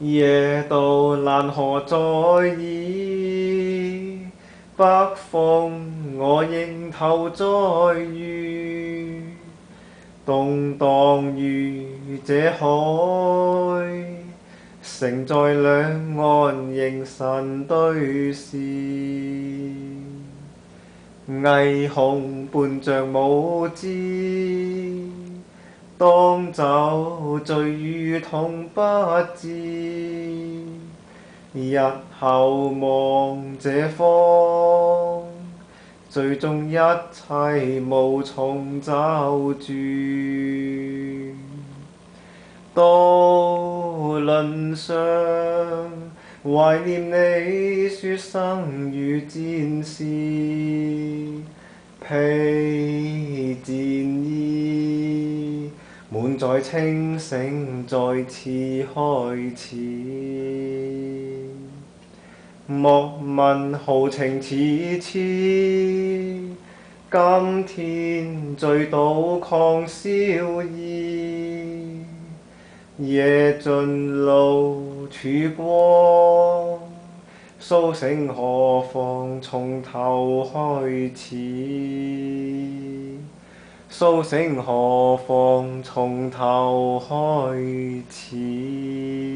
夜渡澜河在耳，北风我仍头在遇，动荡于这海，城在两岸凝神对视，霓虹伴着舞姿。当酒醉与痛不知，日后望这方，最终一切无从找住。多伦上怀念你说生如战士，披战衣。满载清醒，再次开始。莫问豪情似次，今天醉倒旷逍遥。夜尽露曙光，苏醒何妨从头开始。苏醒，何妨从头开始。